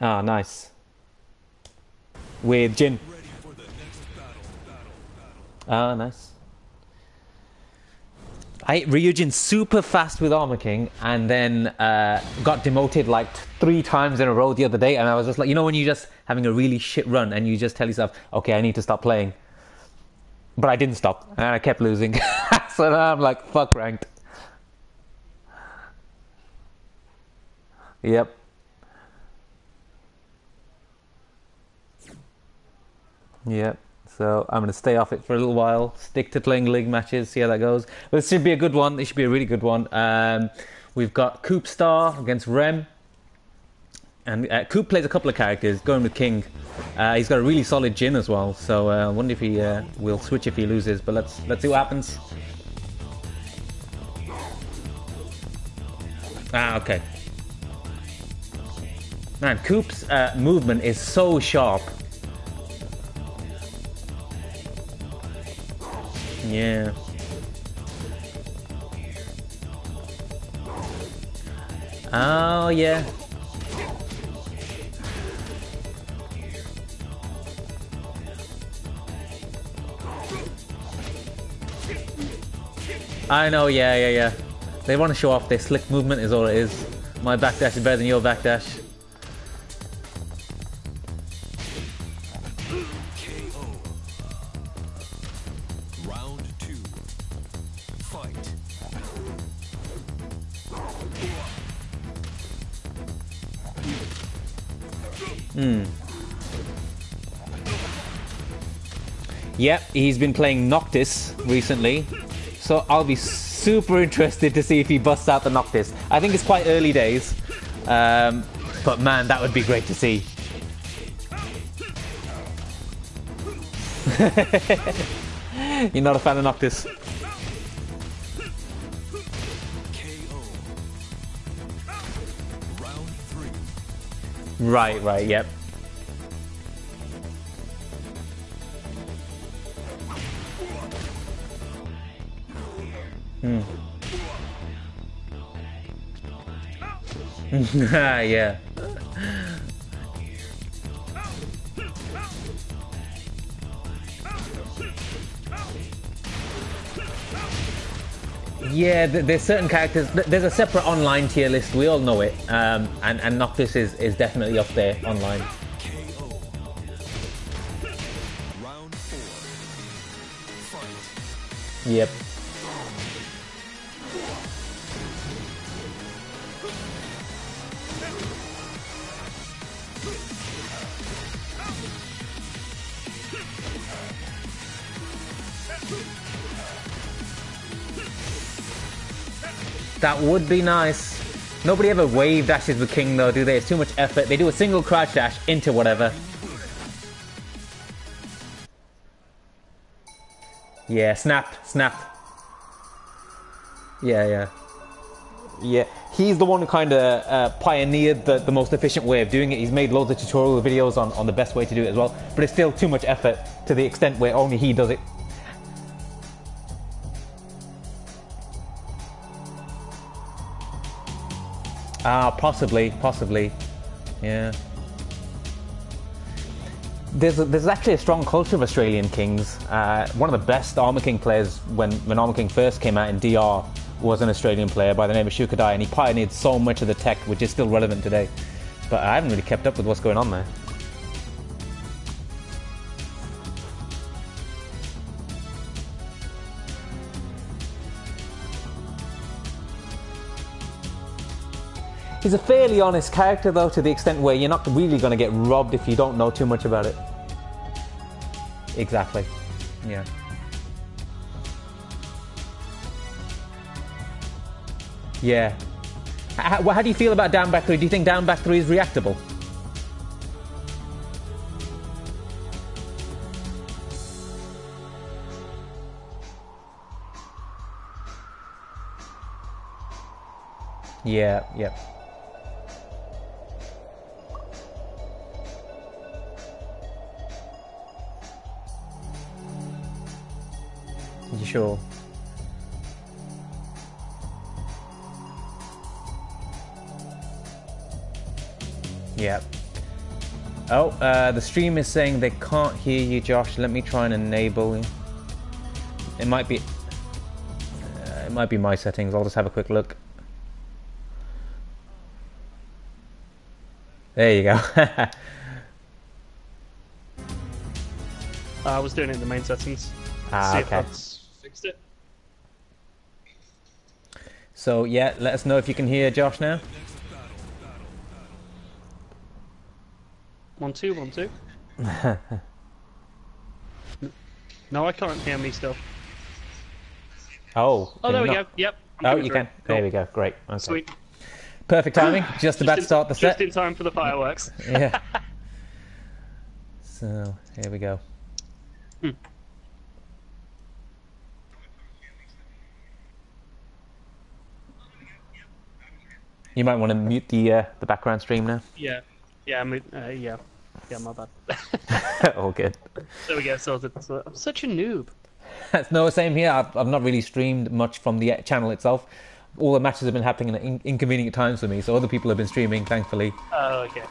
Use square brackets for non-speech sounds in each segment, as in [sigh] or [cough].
Ah, nice. With Jin. Ah, nice. I Ryujin super fast with Armor King, and then uh, got demoted like three times in a row the other day, and I was just like, you know, when you're just having a really shit run, and you just tell yourself, okay, I need to stop playing, but I didn't stop, and I kept losing, [laughs] so now I'm like, fuck ranked. Yep. Yep. So I'm going to stay off it for a little while, stick to playing league matches, see how that goes. But this should be a good one. This should be a really good one. Um, we've got Coop Star against Rem. And uh, Coop plays a couple of characters, going with King. Uh, he's got a really solid Jin as well, so uh, I wonder if he uh, will switch if he loses. But let's let's see what happens. Ah, okay. Man, Coop's uh, movement is so sharp. Yeah. Oh, yeah. I know, yeah, yeah, yeah. They want to show off their slick movement is all it is. My backdash is better than your backdash. Hmm. Yep, he's been playing Noctis recently, so I'll be super interested to see if he busts out the Noctis. I think it's quite early days, um, but man, that would be great to see. [laughs] You're not a fan of Noctis? Right, right, yep. Hmm. [laughs] yeah. Yeah, there's certain characters. There's a separate online tier list. We all know it, um, and and Noctis is is definitely up there online. Yep. That would be nice. Nobody ever wave dashes with King though, do they? It's too much effort. They do a single crouch dash into whatever. Yeah, snap, snap. Yeah, yeah. Yeah, he's the one who kind of uh, pioneered the, the most efficient way of doing it. He's made loads of tutorial videos on, on the best way to do it as well, but it's still too much effort to the extent where only he does it. Ah, possibly, possibly. Yeah. There's, a, there's actually a strong culture of Australian kings. Uh, one of the best Armor King players when, when Armor King first came out in DR was an Australian player by the name of Shukadai, and he pioneered so much of the tech which is still relevant today. But I haven't really kept up with what's going on there. He's a fairly honest character, though, to the extent where you're not really going to get robbed if you don't know too much about it. Exactly. Yeah. Yeah. How, how do you feel about down back three? Do you think down back three is reactable? Yeah, yeah. Sure? Yep. Oh, uh, the stream is saying they can't hear you, Josh. Let me try and enable. It might be. Uh, it might be my settings. I'll just have a quick look. There you go. [laughs] I was doing it in the main settings. Ah, okay. Fixed it. so yeah, let us know if you can hear Josh now. One two one two. [laughs] no, I can't hear me still. Oh. Oh, there we not- go. Yep. Oh, you through. can. Cool. There we go. Great. Okay. Sweet. Perfect timing. [laughs] Just about to start the Just set. in time for the fireworks. [laughs] yeah. So here we go. Hmm. You might want to mute the uh, the background stream now. yeah. Yeah. I'm, uh, yeah. Yeah. My bad. [laughs] All good. there we go. Sorted. So, I'm such a noob. That's [laughs] no same here. I've, I've not really streamed much from the uh, channel itself. All the matches have been happening at in- inconvenient times for me, so other people have been streaming, thankfully. Oh, okay.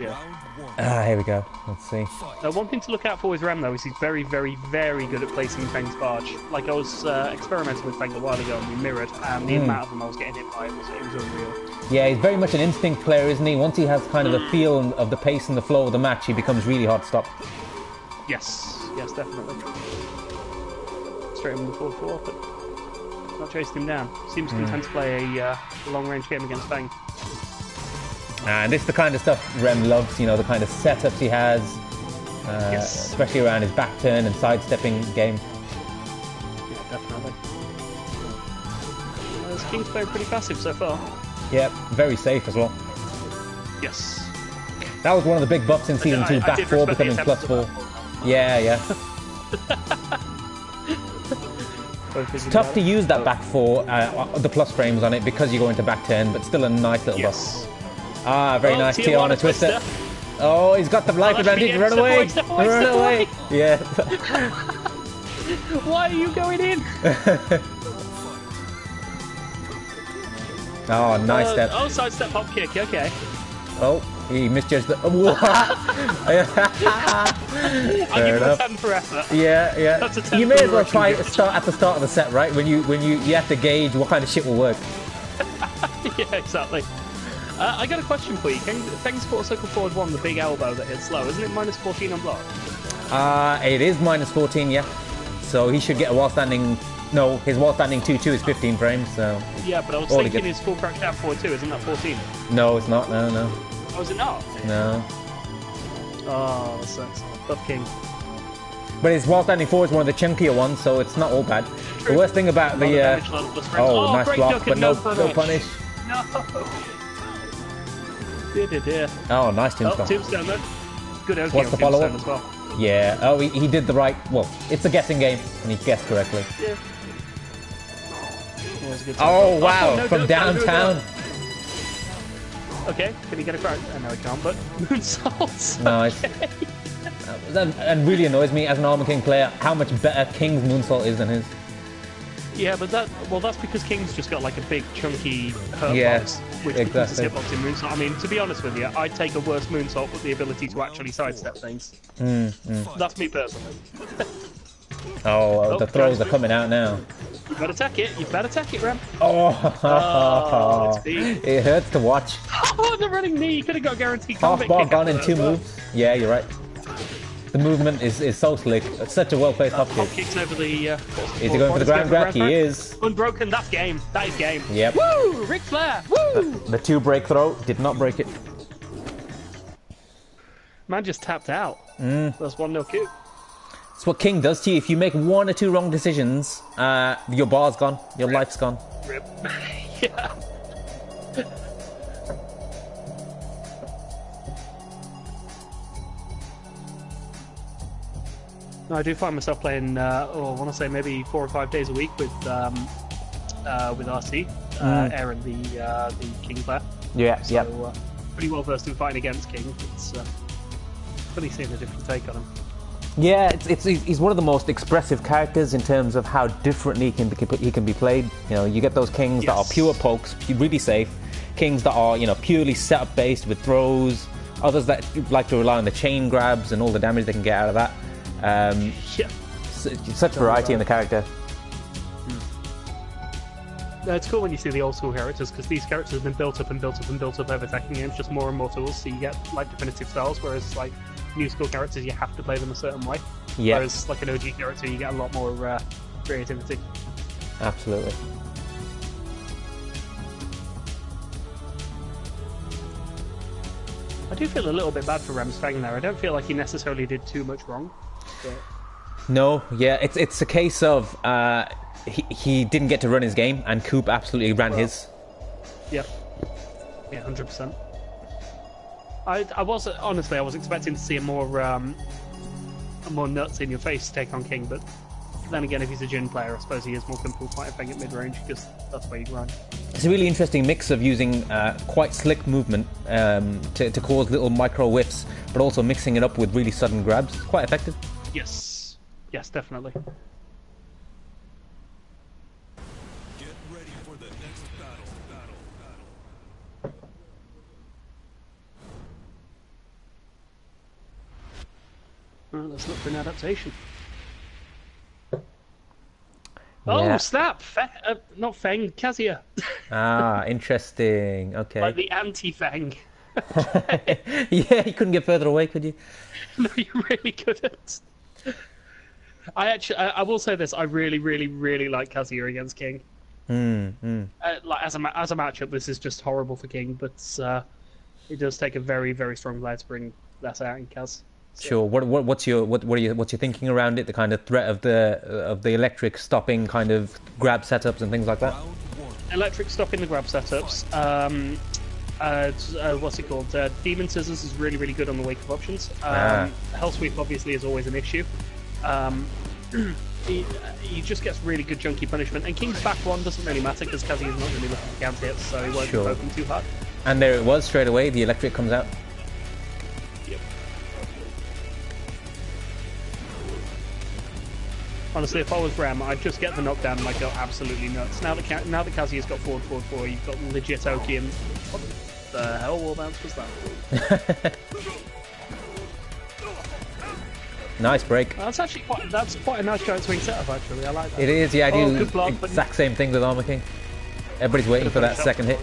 Yeah. Ah, here we go. Let's see. Uh, one thing to look out for with Rem though is he's very, very, very good at placing Feng's barge. Like I was uh, experimenting with Feng a while ago and we mirrored, and the Hmm. amount of them I was getting hit by it was, it was unreal. Yeah, he's very much an instinct player, isn't he? Once he has kind of the feel of the pace and the flow of the match, he becomes really hard to stop. Yes, yes, definitely. Straight with the forward four, but not chasing him down. Seems Hmm. content to play a uh, long range game against Feng. And this is the kind of stuff Rem loves, you know, the kind of setups he has, uh, Yes. especially around his back turn and sidestepping game. Yeah, definitely. Uh, this King's played pretty passive so far. Yep, very safe as well. Yes. That was one of the big buffs in season two, I back did four becoming four. Yeah, yeah. [laughs] Both is Tough to use that back four, uh, the plus frames on it because you go into back turn, but still a nice little Yes. buff. Ah, very Oh, nice Tijuana Tijuana twister. Twister. Oh, he's got the life that should be advantage. it. Run Step away! away, step away, Run step away! away. Yeah. [laughs] Why are you going in? [laughs] Oh, nice Uh, step. Oh, side step hop kick. Okay. Oh, he misjudged the. [laughs] [laughs] I [laughs] Fair give enough. ten for effort. Yeah, yeah. That's a ten you may for as well try start at the start of the set, right? When you when you you have to gauge what kind of shit will work. yeah, exactly. Uh, I got a question for you. Can Feng Sport Circle Forward 1, the big elbow that hits slow, isn't it minus 14 on block? Uh it is minus 14, yeah. So he should get a while standing. No, his while standing 2 2 is 15 frames. So Yeah, but I was thinking his full crouch down forward 2, isn't that 14? no, it's not. No, no, Oh, is it not? no. Oh, that sucks. Buff King. But his while standing 4 is one of the chunkier ones, so it's not all bad. The worst thing about the. Uh, damage, lot of plus frames. oh, nice block, but no, no no punish. No! Dear, dear, dear. Oh, nice Oh, tombstone. Tombstone, though. Good opening What's the follow-up? As well. Yeah. Oh, he, he did the right. Well, it's a guessing game, and he guessed correctly. Yeah. Yeah, a good Oh time. wow! no, From no, downtown. Okay, can he get a crack? I know he can't, but [laughs] moonsaults. Nice. That, and really annoys me as an Armor King player how much better King's moonsault is than his. Yeah, but that well, that's because King's just got like a big chunky hurt Yeah, box, which becomes his hitbox in moonsault. I mean, to be honest with you, I'd take a worse moonsault with the ability to actually sidestep things. Hmm, That's me personally. Oh, Oh, the throws are coming out now. You better attack it. You better attack it, Rem. Oh, Oh, [laughs] it hurts to watch. [laughs] Oh, the running knee. You could have got guaranteed Half combat bar kick gone in two well. moves. Yeah, you're right. The movement is, is so slick. It's such a well placed hop Hop kick. kicks over the. Uh, Is he going for the ground grab? He is. Unbroken. That's game. That is game. Yep. Woo! Ric Flair. Woo! The two break throw did not break it. Man just tapped out. Mm. That's one 0 coup. It's what King does to you. If you make one or two wrong decisions, uh, your bar's gone. Your life's gone. Rip. [laughs] yeah. No, I do find myself playing, uh, oh, I want to say maybe four or five days a week with um, uh, with RC, uh, Aaron, the uh, the King player. Yeah, So, uh, pretty well versed in fighting against King. It's uh, funny seeing a different take on him. Yeah, it's, it's he's one of the most expressive characters in terms of how differently he can be, he can be played. You know, you get those kings that are pure pokes, really safe. Kings that are you know purely setup based with throws Others that like to rely on the chain grabs and all the damage they can get out of that. Um, Yeah. such variety in the character. No, it's cool when you see the old school characters because these characters have been built up and built up and built up over Tekken games, just more and more tools, so you get like definitive styles. Whereas like new school characters, you have to play them a certain way. Yeah, Whereas like an OG character, you get a lot more uh, creativity. absolutely. I do feel a little bit bad for Rem's Feng there. I don't feel like he necessarily did too much wrong. But No, yeah, it's it's a case of uh, he he didn't get to run his game, and Coop absolutely ran Well. his. yeah, yeah, hundred percent. I I was honestly I was expecting to see a more um, a more nuts in your face take on King, but then again, if he's a Jin player, I suppose he is more comfortable fighting Feng at mid range because that's where you grind. It's a really interesting mix of using uh, quite slick movement um, to, to cause little micro whiffs, but also mixing it up with really sudden grabs. It's quite effective. Yes, yes, definitely. Alright, let's look for an adaptation. Yeah. Oh snap! Fe- uh, not Feng, Kazuya. [laughs] Ah, interesting. Okay. like the anti-Feng. [laughs] [laughs] yeah, you couldn't get further away, could you? no, you really couldn't. I actually, I, I will say this: I really, really, really like Kazuya against King. Hmm. hmm. Uh, like as a as a matchup, this is just horrible for King, but uh, it does take a very, very strong player to bring that out in Kaz. Sure. What, what what's your what what are you what's your thinking around it? The kind of threat of the of the electric stopping kind of grab setups and things like that. Round one. Electric stopping the grab setups. Um, uh, uh, what's it called? Uh, Demon Scissors is really, really good on the wake up options. Um, Ah. Hell Sweep obviously is always an issue. Um, [clears throat] he, he just gets really good junky punishment, and King's back one doesn't really matter because Kazi is not really looking for counter hits, so he won't Sure. provoke him too hard. And there it was straight away. The electric comes out. Honestly, if I was Rem, I'd just get the knockdown and like go absolutely nuts. Now that now that Kazuya's got forward forward four, you've got legit Oki and what the hell wall bounce was that? [laughs] Nice break. That's actually quite that's quite a nice giant swing setup actually. I like that. It is. Yeah, I Oh, do good block, but- exact same thing with Armor King. Everybody's waiting for that second hit.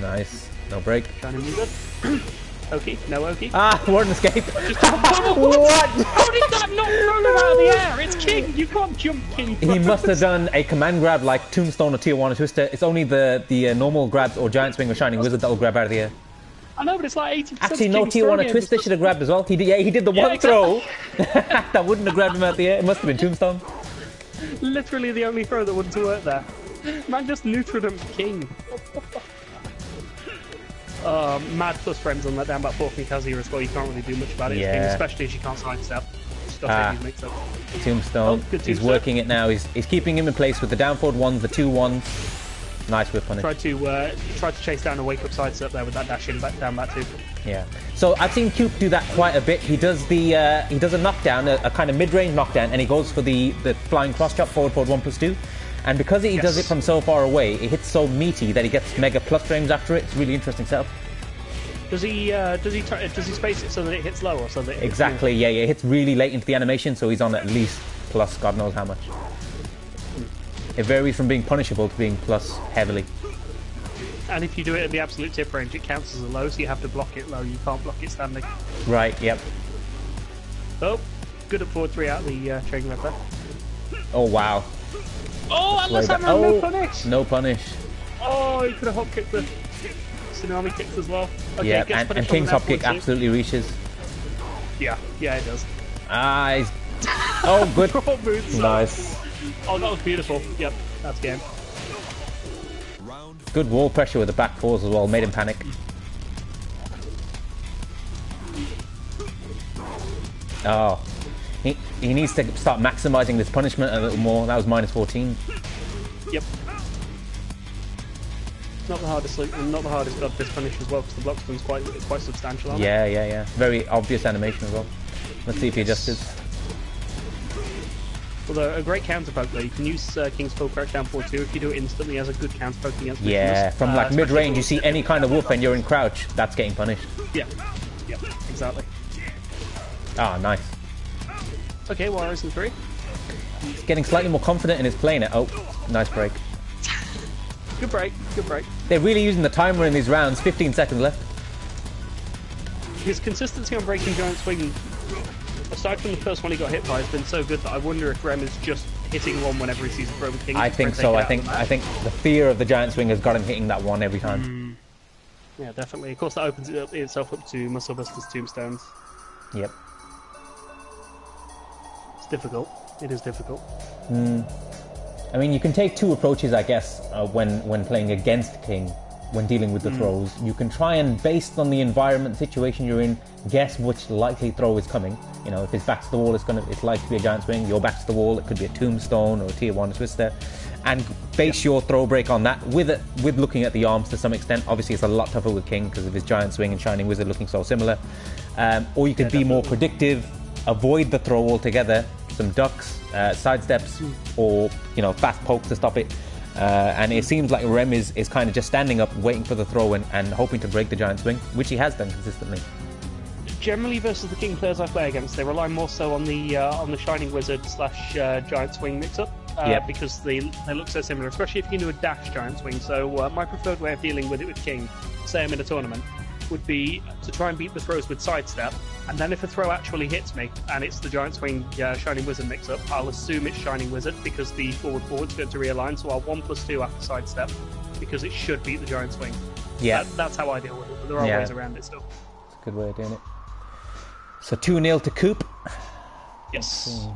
Nice. No break. Trying to move it. [clears throat] Oki, no Oki. Ah, Warden escape. [laughs] what? How did that not out of the air? It's King. You can't jump King. He must have done a command grab like Tombstone or Tier 1 or Twister. It's only the, the uh, normal grabs or Giant Swing or Shining Wizard that will grab out of the air. I know, but it's like eighty percent. Actually, no Tier 1 or Twister should have grabbed as well. He did, yeah, he did the Yeah, one throw [laughs] that wouldn't have grabbed him out of the air. It must have been Tombstone. Literally the only throw that wouldn't have worked there. Man just neutraled him King. [laughs] uh, mad plus friends on that down back four from as well. You can't really do much about it, Yeah. Especially as you can't sidestep. Stuff Ah. that he's mixed up. Tombstone. Oh, he's working it now. He's, he's keeping him in place with the down forward ones, the two ones. Nice whiff punish. Tried to uh, tried to chase down a wake up sidestep there with that dash in back down that too. Yeah. So I've seen Coop do that quite a bit. He does the uh, he does a knockdown, a, a kind of mid-range knockdown, and he goes for the, the flying cross chop forward forward one plus two. And because he does it from so far away, it hits so meaty that he gets mega plus frames after it. It's really interesting setup. Does he uh, does he does he space it so that it hits low or so that it hits Exactly. Yeah, yeah. It hits really late into the animation, so he's on at least plus God knows how much. It varies from being punishable to being plus heavily. And if you do it at the absolute tip range, it counts as a low, so you have to block it low. You can't block it standing. Right. Yep. Oh, good at forward three out of the uh, there. Oh wow. Oh, Way Hammer, back- no oh, punish! No punish. Oh, he could have hop kicked the tsunami kicks as well. Okay, yeah, and, and King's the hop kick absolutely reaches. Yeah, yeah, it does. Ah, he's... Oh, good. [laughs] Raw boots. nice. Oh, that was beautiful. Yep, that's game. Round Good wall pressure with the back fours as well, made him panic. Oh. He, he needs to start maximizing this punishment a little more. That was minus 14. Yep. Not the hardest, not the hardest god this punish as well, because the block spin's quite quite substantial. aren't Yeah, yeah, yeah. Very obvious animation as well. Let's see if he adjusts. Although a great counter poke though, you can use uh, King's Full Crackdown 4-2 if you do it instantly as a good counter poke against Yeah, from Uh, like especially mid range, you see any kind of wolf and you're in crouch, that's getting punished. Yeah, yeah. exactly. Ah, nice. Okay, Warriors in three. He's getting slightly more confident in his playing it. Oh, nice break. Good break, good break. They're really using the timer in these rounds. 15 seconds left. His consistency on breaking Giant Swing, aside from the first one he got hit by, has been so good that I wonder if Rem is just hitting one whenever he sees a Broken King. I think so. I take it out think I think the fear of the giant swing has got him hitting that one every time. Mm. Yeah, definitely. Of course, that opens it up, itself up to Muscle Buster's tombstones. Yep. It's difficult. It is difficult. I mean, you can take two approaches, I guess, uh, when when playing against king, when dealing with the throws. You can try and, based on the environment, situation you're in, guess which likely throw is coming. You know, if it's back to the wall, it's gonna it's likely to be a giant swing. You're back to the wall, it could be a tombstone or a Tijuana twister, and base your throw break on that with it with looking at the arms to some extent. Obviously, it's a lot tougher with king because of his giant swing and shining wizard looking so similar. Um, or you could Yeah, be more predictive, avoid the throw altogether, some ducks, uh, side steps, or you know fast pokes to stop it. Uh, and it seems like Rem is, is kind of just standing up, waiting for the throw and, and hoping to break the giant swing, which he has done consistently. Generally, versus the King players I play against, they rely more so on the uh, on the Shining Wizard slash uh, Giant Swing mix-up. Uh, Yep. Because they they look so similar, especially if you do a dash Giant Swing. So uh, my preferred way of dealing with it with King, say I'm in a tournament, would be to try and beat the throws with sidestep, and then if a throw actually hits me and it's the Giant Swing uh, Shining Wizard mix-up, I'll assume it's Shining Wizard because the forward forward's going to realign, so I'll one plus two after sidestep because it should beat the Giant Swing. Yeah, That, that's how I deal with it. But there are Yeah. ways around it still. it's a good way of doing it. So 2 0 to Coop. Yes.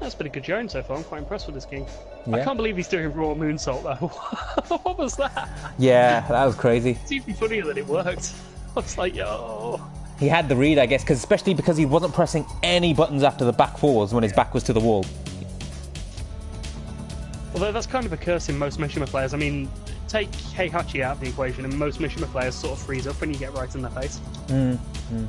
That's been a good showing so far. I'm quite impressed with this king. I can't believe he's doing raw moonsault though. [laughs] what was that? Yeah, that was crazy. It's even funnier that it worked. [laughs] Was like, yo. He had the read, I guess, because especially because he wasn't pressing any buttons after the back fours when his back was to the wall. Although that's kind of a curse in most Mishima players. I mean, take Heihachi out of the equation, and most Mishima players sort of freeze up when you get right in their face. Mm, mm.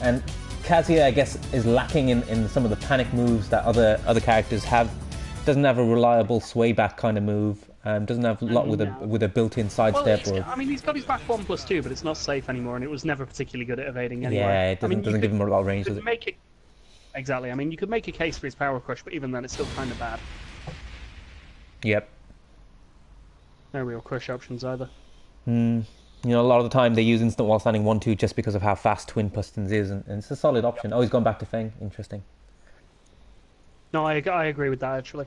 And Kazuya, I guess, is lacking in, in some of the panic moves that other other characters have. Doesn't have a reliable sway back kind of move. Um, doesn't have a lot with a with a built-in Well, sidestep it's- or I mean, he's got his back one plus two, but it's not safe anymore, and it was never particularly good at evading anyway. yeah, it I doesn't mean, you doesn't could- give him a lot of range, does it? make it exactly. I mean, you could make a case for his power crush, but even then, it's still kind of bad. Yep. No real crush options either. You know, a lot of the time they use instant while standing one two just because of how fast Twin Pistons is, and, and it's a solid option. Oh, he's gone back to Feng. Interesting. No, I, I agree with that actually.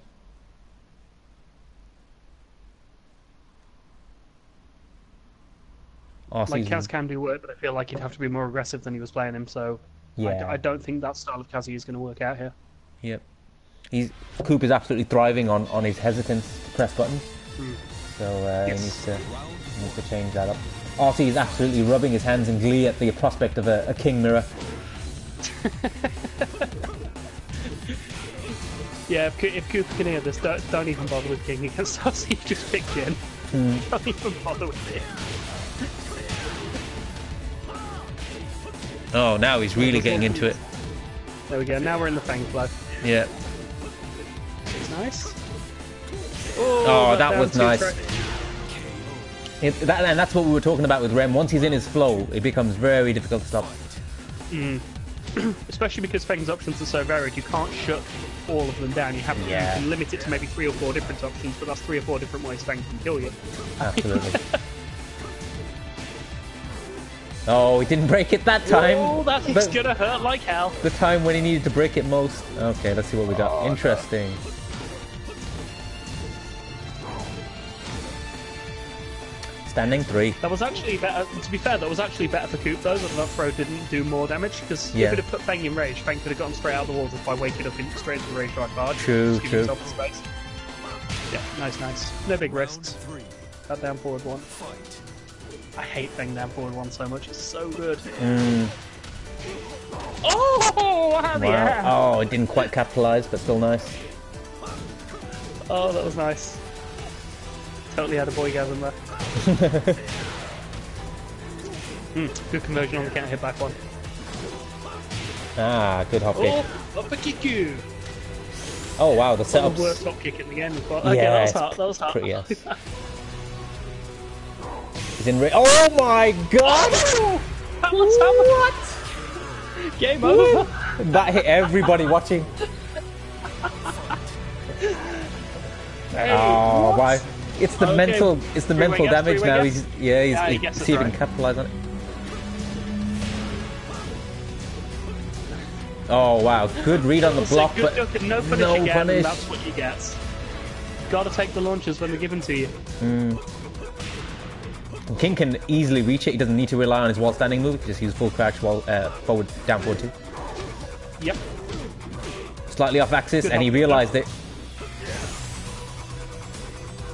Oh, Like season- Kaz can do work, but I feel like he'd have to be more aggressive than he was playing him. So Yeah. I, don't think that style of Kazi is going to work out here. Yep. He's Coop is absolutely thriving on, on his hesitance to press buttons. So uh, Yes. he needs to he needs to change that up. RC is absolutely rubbing his hands in glee at the prospect of a, a king mirror. [laughs] Yeah, if, if Cooper can hear this, don't, don't even bother with King against [laughs] Darcy. Just pick Jin. Hmm. Don't even bother with it. Oh, now he's really getting into it. There we go. Now we're in the Feng flow. Yeah. It's nice. Oh, oh that was nice. It, that, and that's what we were talking about with Rem. Once he's in his flow, it becomes very difficult to stop. Mm. [clears throat] Especially because Feng's options are so varied, you can't shut all of them down. You have Yeah. you can limit it to maybe three or four different options, but that's three or four different ways Feng can kill you. Absolutely. [laughs] oh, he didn't break it that time. Oh, that is But- gonna hurt like hell. the time when he needed to break it most. Okay, let's see what we got. Oh, Interesting. Standing three. That was actually better. To be fair, that was actually better for Coop though. That that throw didn't do more damage because Yeah. if it had put Feng in rage, Feng could have gotten straight out of the walls just by waking up in, straight into the rage drive barge. True, just give true. himself space. Yeah, nice, nice. No big risks. Three. That down forward one. Fight. I hate Feng down forward one so much. It's so good. Mm, Oh, wow. wow. Oh, it didn't quite capitalize, but still nice. Oh, that was nice. Totally had a boygasm there. [laughs] Hmm, good conversion on the counter hit back one. Ah, good hop kick. Oh, up a kick you. Oh wow, the The setups. worst hop kick in the game as well. Okay, that was hard. That was hard. pretty [laughs] yes. He's in. Re- oh my god! That was what? Game over. [laughs] that hit everybody watching. Hey, Oh what? my! It's the Okay. mental. It's the mental damage now. He's yeah. He's, Yeah, he guesses see if he can capitalize on it. Oh wow! Good read on the block, good but no punish no again, punish. that's what you get. Gotta take the launches when they're given to you. Hmm. King can easily reach it. He doesn't need to rely on his wall standing move. He just use full crouch while uh, forward, down forward two. Yep. Slightly off axis, Good and he realised it.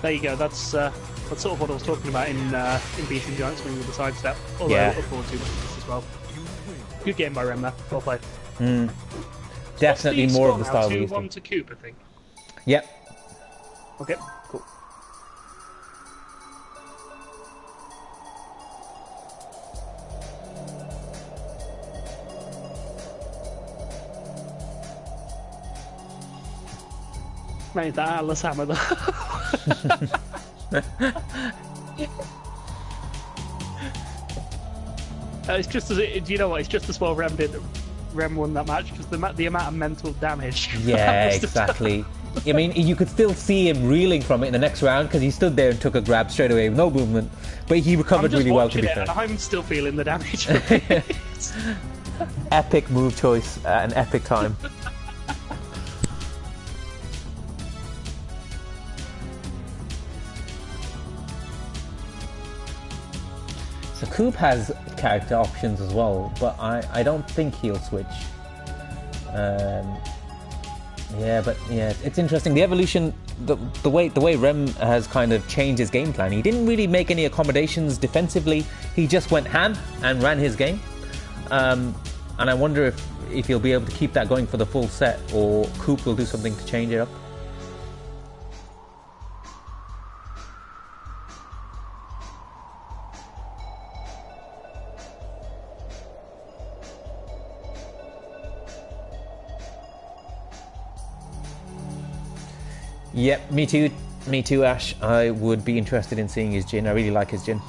There you go. That's uh, that's sort of what I was talking about in uh, in beating giants when with the sidestep. Although Yeah. up forward two as well. Good game by Rem there. Well played. Definitely more of the style we Two used. one to. to Coop, I think. Yep. Okay. Cool. Mate, that Atlas hammer though. Uh, it's just as it, do you know what? It's just as well Rem did. Rem won that match because the the amount of mental damage. [laughs] Yeah, must have done. exactly. I mean, you could still see him reeling from it in the next round because he stood there and took a grab straight away with no movement. But he recovered really well, to be fair. I'm still feeling the damage. [laughs] [laughs] Epic move choice at an epic time. Coop has character options as well, but I, I don't think he'll switch. Um, yeah, but yeah, it's interesting. The evolution, the, the way the way Rem has kind of changed his game plan. He didn't really make any accommodations defensively. He just went ham and ran his game. Um, and I wonder if if he'll be able to keep that going for the full set, or Coop will do something to change it up. Yep, me too. Me too, Ash. I would be interested in seeing his Jin. I really like his Jin.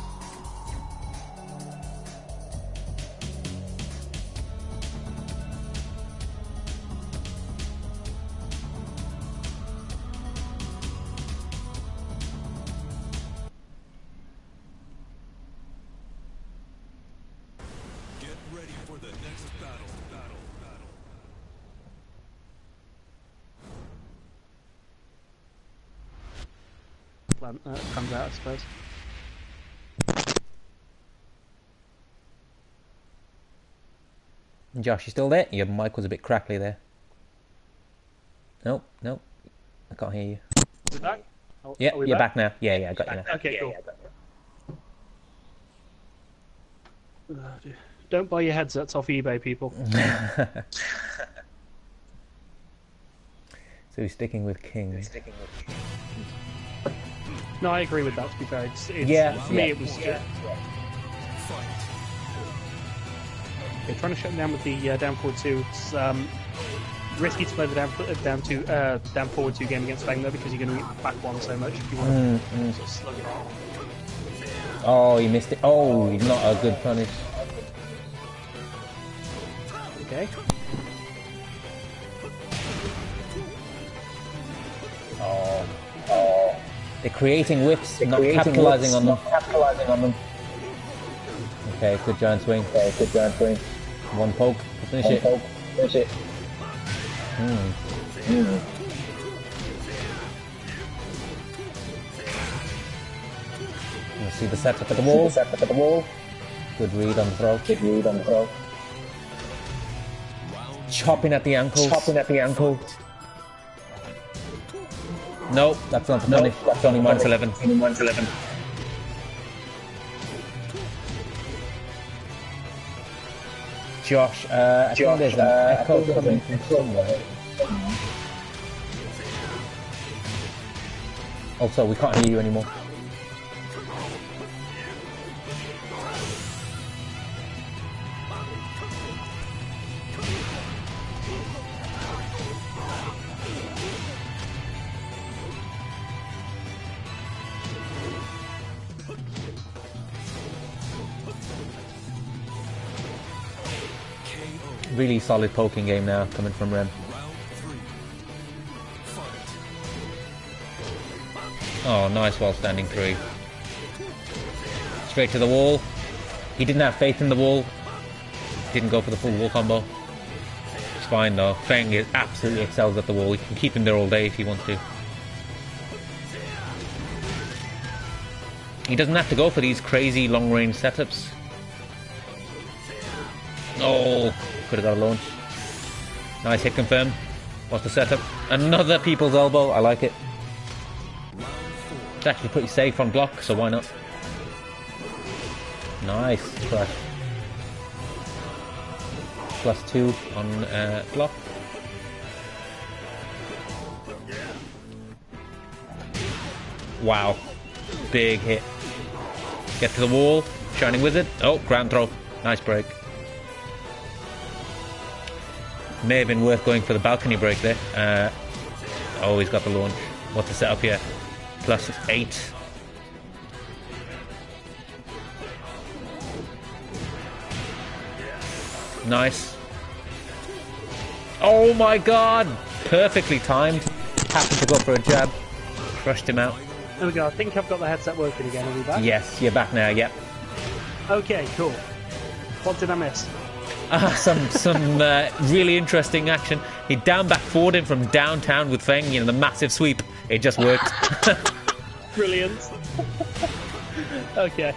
Plan- uh, comes out, I suppose. Josh, you still there? Your mic was a bit crackly there. Nope, nope. I can't hear you. Is it back? Oh, Yeah, are we you're back? now. Yeah, yeah, I got you now. Okay, cool. Oh. Don't buy your headsets off eBay, people. [laughs] So he's sticking with King. No, I agree with that. To be fair, it's, it's, Yeah, for me yeah. it was just they're trying to shut him down with the uh, down forward two. It's um, risky to play the down uh, down two uh, down forward two game against Spengler because you're going to get back one so much if you want Mm, to sort of slug it. Oh, he missed it. Oh, he's not a good punish. Okay. They're creating whiffs, not capitalizing on them. capitalizing on them. Okay, good giant swing. Okay, good giant swing. One poke to finish it. Poke, Finish it. You see the setup at the See wall. the setup at the wall. Good read on the throw. Good read on the throw. Chopping at the ankles. Chopping at the ankle. Nope, that's not the No, punish. That's only minus 11. Only minus 11. Josh, uh, I Josh, think there's an uh, I echo think coming from somewhere. Also, we can't hear you anymore. Really solid poking game now coming from Rem. Oh, nice while standing three. Straight to the wall. He didn't have faith in the wall. Didn't go for the full wall combo. It's fine though. Feng is absolutely excels at the wall. You can keep him there all day if you want to. He doesn't have to go for these crazy long range setups. Oh, could have got a launch. Nice hit confirm. What's the setup? Another people's elbow. I like it. It's actually pretty safe on block, so why not? Nice crush. Plus two on uh, block. Wow. Big hit. Get to the wall. Shining Wizard. Oh, ground throw. Nice break. May have been worth going for the balcony break there. Uh, oh, he's got the launch. What's the setup here? Plus eight. Nice. Oh my god! Perfectly timed. Happened to go for a jab. Crushed him out. There we go. I think I've got the headset working again. Are we back? Yes, you're back now, yep. Okay, cool. What did I miss? Ah, [laughs] some some uh, really interesting action. He down back forward him from downtown with Feng, you know, the massive sweep. It just worked. [laughs] Brilliant. [laughs] okay.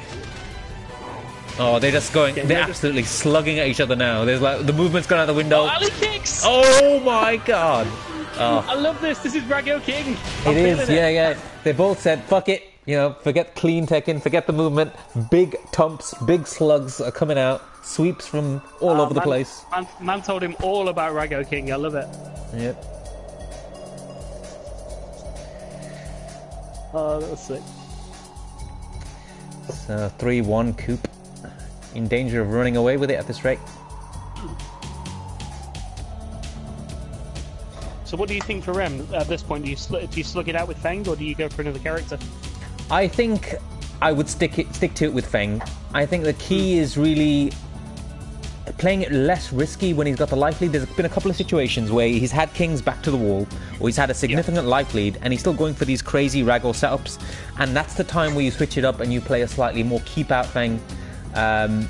oh, they're just going, Okay, they're just- absolutely slugging at each other now. There's like, the movement's gone out the window. Ali kicks! Oh my god! Oh, I love this. This is Rago King. it I'm is, feeling yeah, yeah. They both said, fuck it, you know, forget clean Tekken, forget the movement. Big tumps, big slugs are coming out, sweeps from all Oh, over the place. Man, man told him all about Rago King. I love it. Yep. Oh, that was sick. So 3 1 Coop. In danger of running away with it at this rate. So, what do you think for Rem at this point? Do you sl- do you slug it out with Feng, or do you go for another character? I think I would stick it stick to it with Feng. I think the key is really playing it less risky when he's got the life lead. There's been a couple of situations where he's had kings back to the wall, or he's had a significant life lead, and he's still going for these crazy Rago setups. And that's the time where you switch it up and you play a slightly more keep out Feng. Um,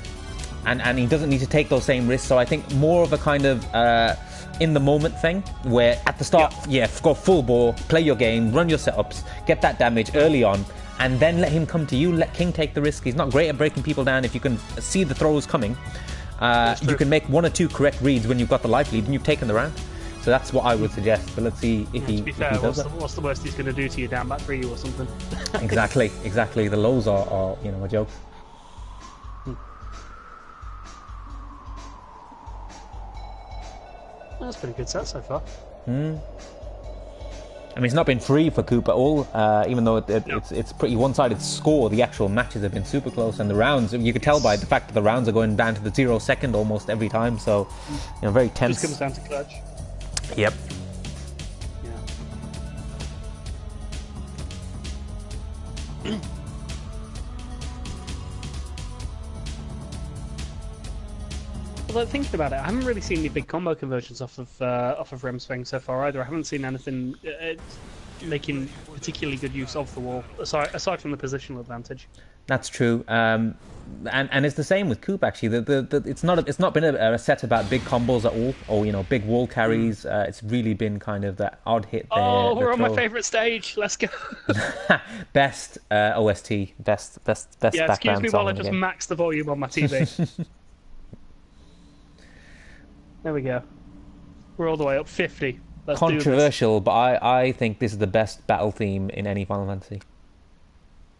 and, and he doesn't need to take those same risks. So I think more of a kind of uh, in the moment thing where at the start, yeah, go full bore, play your game, run your setups, get that damage early on, and then let him come to you. Let King take the risk. He's not great at breaking people down. If you can see the throws coming, uh, you can make one or two correct reads when you've got the life lead and you've taken the round. So that's what I would suggest. But let's see if he, to be fair, what's does the, what's the worst he's going to do to you down back three or something? [laughs] Exactly, exactly. The lows are, are you know a joke. That's a pretty good set so far. I mean, it's not been free for Coop at all. Uh, even though it, it, it's it's pretty one-sided score. The actual matches have been super close, and the rounds you could tell by the fact that the rounds are going down to the zero second almost every time. So, you know, very tense. Just comes down to clutch. Yep. Although thinking about it, I haven't really seen any big combo conversions off of uh, off of Rem's thing so far either. I haven't seen anything uh, making particularly good use of the wall aside aside from the positional advantage. That's true. Um, and and it's the same with Coop actually. The, the, the, it's not a, it's not been a, a set about big combos at all, or you know, big wall carries. Uh, it's really been kind of that odd hit there. oh, we're on my favourite stage. Let's go. [laughs] best uh, OST, best best best yeah, excuse me while I just max the volume on my TV. [laughs] there we go. We're all the way up 50. Let's. Controversial, but I, I think this is the best battle theme in any Final Fantasy.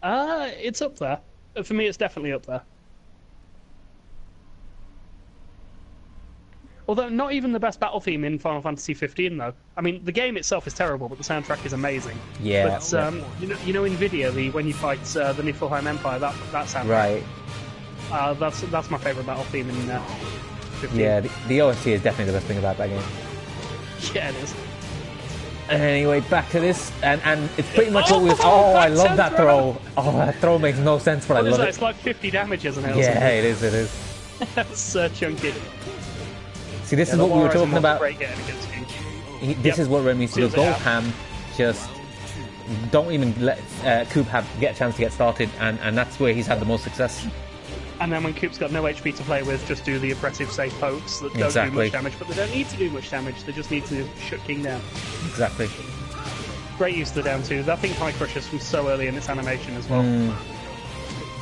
Uh, it's up there. Uh, For me, it's definitely up there. Although not even the best battle theme in Final Fantasy 15, though. I mean, the game itself is terrible, but the soundtrack is amazing. Yeah, But um, you know, you know, in video, the when you fight uh, the Niflheim Empire, that that soundtrack, right. uh, that's that's my favorite battle theme in uh, 15. Yeah, the, the OST is definitely the best thing about that game. [laughs] yeah, it is. Anyway, back to this, and and it's pretty much what we. Oh, Oh, I love that throw. Oh, that throw makes no sense, but What I love that? it. It's like 50 damage, isn't it? Yeah, it is. It is. [laughs] That's so chunky. See, this Yeah, is what we were talking about. Great getting against King. He, this Yep. is what Rem needs to do. Feels it Go out. ham, just don't even let uh, Coop have get a chance to get started, and, and that's where he's had the most success. And then when Coop's got no HP to play with, just do the oppressive safe pokes that don't Exactly. do much damage, but they don't need to do much damage. They just need to shut King down. Exactly. Great use of the down twos. I think High Crushers from so early in its animation as well. Hmm.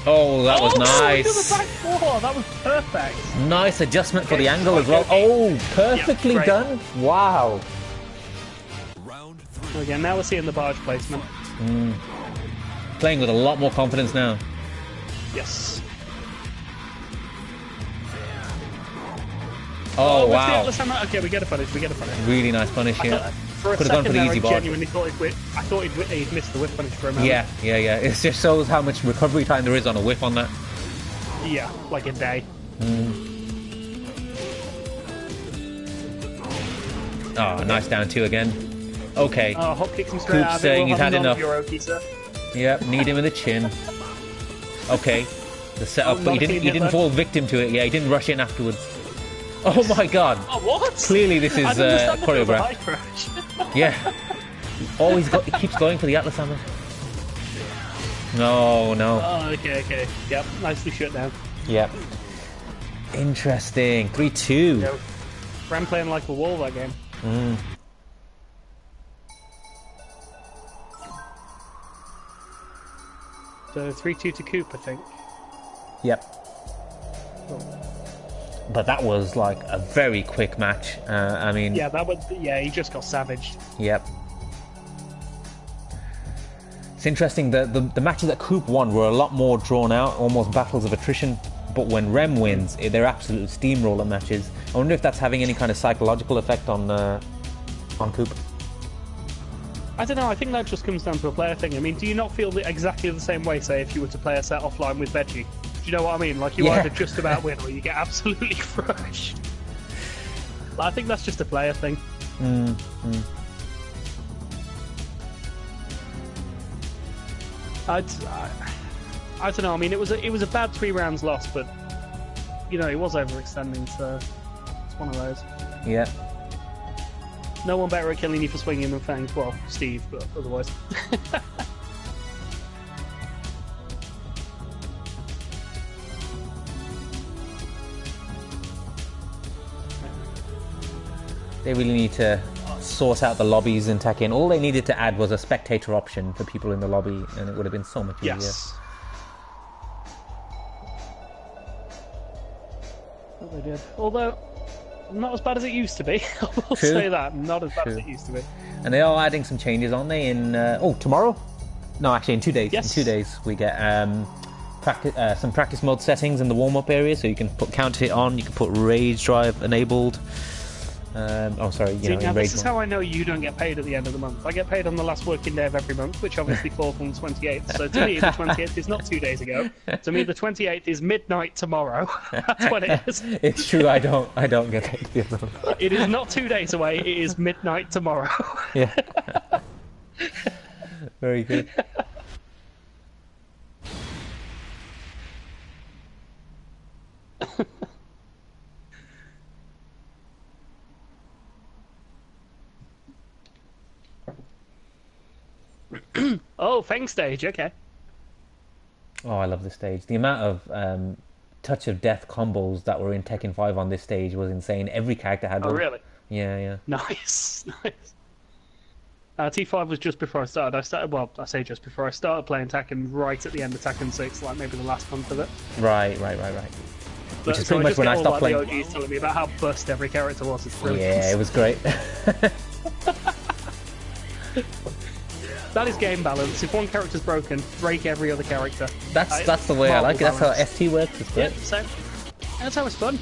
Oh, that was oh, nice. Look the back four. That was perfect. Nice adjustment for the angle as well. Oh, perfectly great. done. Wow. Round three. So again, now we're seeing the barge placement. Hmm. Playing with a lot more confidence now. Yes. Oh, oh the wow. Atlas Hammer? Okay, we get a punish. We get a punish. Really nice punish here. For a Could have gone second for the there, easy I bar. genuinely thought he'd, whip, I thought he'd, he'd missed the whiff punish for a moment. Yeah, yeah, yeah. [laughs] It just shows how much recovery time there is on a whip on that. Yeah, like a day. Oh, nice down two again. Okay. Oh, hop kicks him straight Coop's out saying We'll he's had enough. Yep, need him in the chin. Okay. The setup, Oh, but he didn't. He didn't fall victim to it. Yeah, he didn't rush in afterwards. [laughs] Oh my god! Oh, what? Clearly, this is uh, understand the feel of a choreographed. [laughs] Yeah. Always go- he keeps going for the Atlas Hammer. No, no. oh, okay, okay. Yep, nicely shut down. Yep. Interesting. 3 2. Go. Ram playing like a wall that game. So 3 2 to Coop, I think. Yep. But that was like a very quick match. Uh, I mean, Yeah, that was. Yeah, he just got savaged. Yep. It's interesting that the, the matches that Coop won were a lot more drawn out, almost battles of attrition. But when Rem wins, they're absolute steamroller matches. I wonder if that's having any kind of psychological effect on uh, on Coop. I don't know. I think that just comes down to a player thing. I mean, do you not feel exactly the same way? Say, if you were to play a set offline with Veggie, you know what I mean? Like you Yeah. either just about win or you get absolutely [laughs] crushed. I think that's just a player thing. I'd, I, I don't know. I mean, it was a, it was a bad three rounds loss, but you know, it was overextending, so it's one of those. Yeah. No one better at killing you for swinging than Fangs. Well, Steve, but otherwise. [laughs] They really need to sort out the lobbies and tuck in Tekken. All they needed to add was a spectator option for people in the lobby, and it would have been so much easier. Yes. That they did. Although, not as bad as it used to be. [laughs] I will True. say that. Not as bad as it used to be. And they are adding some changes, aren't they? In uh, oh, tomorrow? No, actually, in two days. Yes. In two days, we get um, practice, uh, some practice mode settings in the warm up area, so you can put counter hit on. You can put rage drive enabled. Um, oh, sorry, you See, know, now this is how I know you don't get paid at the end of the month. I get paid on the last working day of every month, which obviously [laughs] falls on the 28th. So to me, the 28th is not two days ago. To me, the 28th is midnight tomorrow. [laughs] That's what it is. [laughs] it's true. I don't. I don't get paid. the other one. It is not two days away. It is midnight tomorrow. yeah. Very good. Oh, Feng stage. Okay. Oh, I love this stage. The amount of um, touch of death combos that were in Tekken 5 on this stage was insane. Every character had Oh, one. really? Yeah, yeah. Nice, [laughs] nice. Uh, T5 was just before I started. I started, well, I say just before I started playing Tekken, right at the end of Tekken 6, like maybe the last month of it. Right, right, right, right. But, is so pretty much just when I all, stopped like, playing. The OGs telling me about how bust every character was. It's brilliant. Yeah, it was great. [laughs] [laughs] That is game balance. If one character's broken, break every other character. That's I- that's the way I like it. That's how. ST works. Great. so that's how it's fun.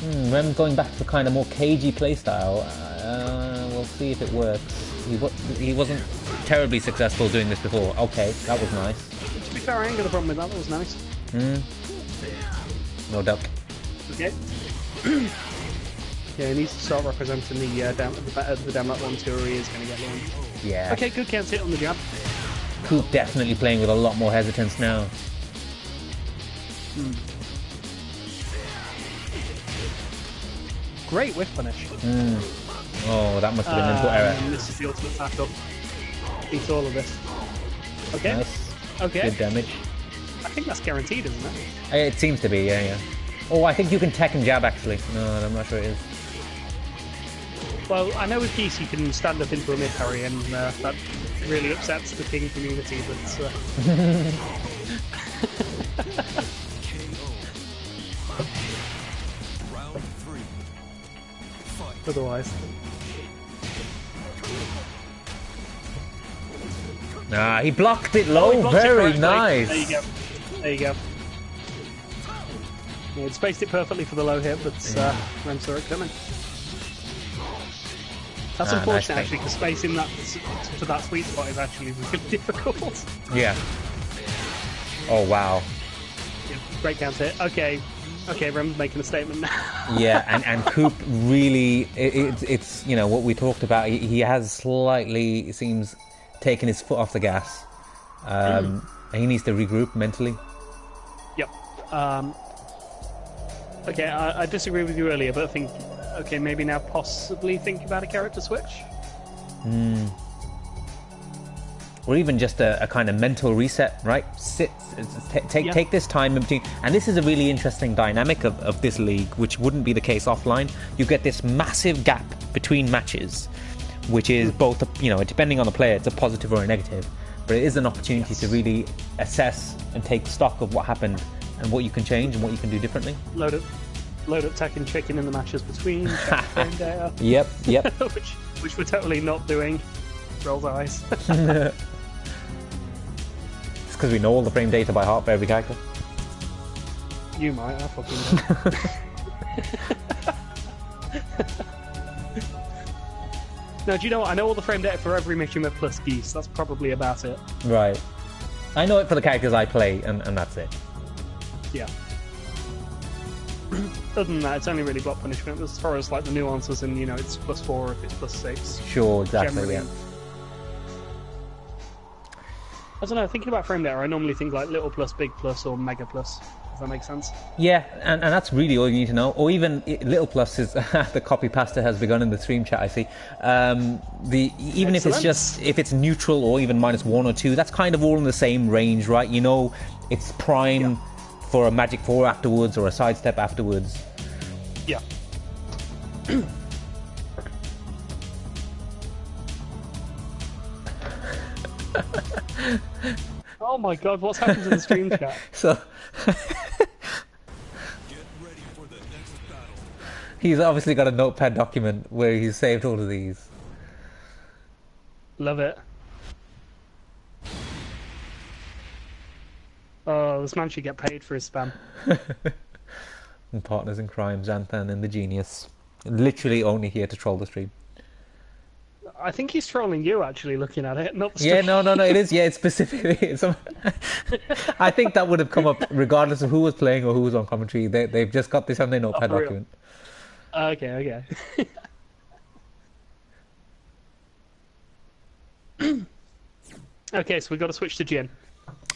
Hmm, Rem going back to kind of more cagey playstyle. Uh, we'll see if it works. He, wa- he wasn't terribly successful doing this before. Okay, that was nice. To be fair, I ain't got a problem with that. That was nice. Hmm. No doubt. Okay. [clears throat] yeah, he needs to start representing the uh, down the, the down that one tour he is going to get launched. Yeah. Okay, good can't sit on the jab. Coop definitely playing with a lot more hesitance now. great whiff punish. Oh, that must have been an input Um, error. this is the ultimate tackle. Beats all of this. Okay. Nice. Okay. Good damage. I think that's guaranteed, isn't it? Uh, It seems to be, yeah, yeah. Oh, I think you can tech and jab actually. No, I'm not sure it is. Well, I know with Geese you can stand up into a mid parry, and uh, that really upsets the king community, but uh. [laughs] Otherwise. Ah, he blocked it Oh, low. he blocked Very correctly. nice. There you go. There you go. Yeah, it spaced it perfectly for the low hit, but uh, Rem saw it coming. That's nice unfortunate, thing. actually, because spacing that to that sweet spot is actually [laughs] really difficult. Yeah. Oh wow. Yeah, counter hit. Okay, okay, Rem's making a statement now. [laughs] Yeah, and and Coop really, it, it's it's you know what we talked about. He, he has slightly it seems taken his foot off the gas. Um, and he needs to regroup mentally. Yep. Um, okay, I, I disagree with you earlier, but I think okay, maybe now possibly think about a character switch. Hmm. or even just a, a kind of mental reset, right? Sit, t- take Yeah. take this time in between. And this is a really interesting dynamic of, of this league, which wouldn't be the case offline. You get this massive gap between matches, which is hmm. both, a, you know, depending on the player, it's a positive or a negative. But it is an opportunity to really assess and take stock of what happened and what you can change and what you can do differently. Load up, load up Tekken Chicken in the matches between. [laughs] check frame data, Yep, yep. [laughs] which which we're totally not doing. Rolls eyes. [laughs] it's because we know all the frame data by heart for every character. you might. I fucking now, do you know what? I know all the frame data for every with plus geese. That's probably about it. Right. I know it for the characters I play, and, and that's it. Yeah. [clears throat] Other than that, it's only really block punishment. As far as like the nuances, and you know, it's plus four if it's plus six. Sure, exactly. Generally. Yeah. I don't know. Thinking about frame data, I normally think like little plus, big plus, or mega plus. Does that make sense? Yeah, and, and that's really all you need to know. Or even little pluses. [laughs] the copy pasta has begun in the stream chat. I see. Um, the even if it's just if it's neutral or even minus one or two, that's kind of all in the same range, right? You know, it's prime for a magic four afterwards or a sidestep afterwards. Yeah. [laughs] oh my god, what's happened to the stream chat? [laughs] So Get ready for the next battle. he's obviously got a notepad document where he's saved all of these. Love it. Oh, this man should get paid for his spam. [laughs] And partners in crime, Xanthan and the genius. Literally only here to troll the stream. I think he's trolling you, actually, looking at it, not the Yeah, no, no, no. It is. Yeah, it's specifically. [laughs] It's [laughs] I think that would have come up regardless of who was playing or who was on commentary. They, they've just got this on their notepad oh, real? document. Okay, okay. okay, so we've got to switch to Jin.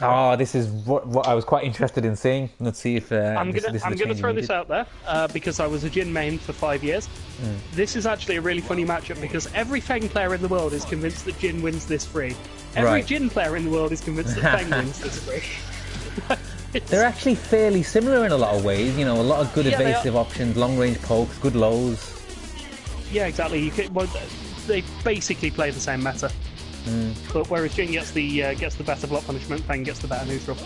Oh, this is what, what I was quite interested in seeing. Let's see if uh, I'm I'm gonna throw this out there uh, because I was a Jin main for five years. Mm. This is actually a really funny matchup because every Feng player in the world is convinced that Jin wins this free. Every Right. Jin player in the world is convinced that Feng wins this [laughs] free. [laughs] They're actually fairly similar in a lot of ways. You know, a lot of good Yeah, evasive options, long range pokes, good lows. yeah, exactly. You well, they basically play the same meta. Mm. But whereas Jin gets the uh, gets the better block punishment, Feng gets the better neutral.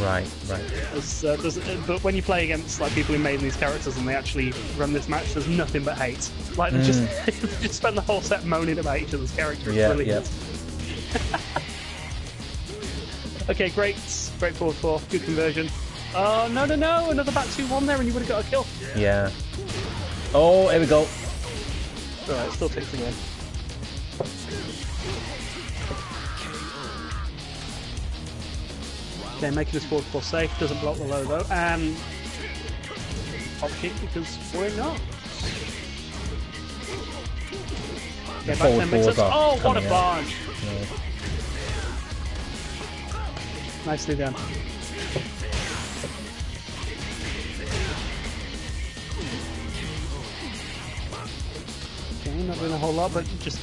Right, right. Uh, uh, but when you play against like people who made these characters and they actually run this match, there's nothing but hate. Like they just [laughs] they just spend the whole set moaning about each other's characters. Mm. Yeah, [laughs] okay, great, great forward four, good conversion. Oh no no no! Another back two one there, and you would have got a kill. Yeah. Oh, here we go. Alright, still takes the game. Okay, making this forward four safe doesn't block the low though, and pop kick because we're not. Okay, back Forward 10 mix fours ups. are Oh, what a barge! No. Nicely done. not doing a whole lot, but just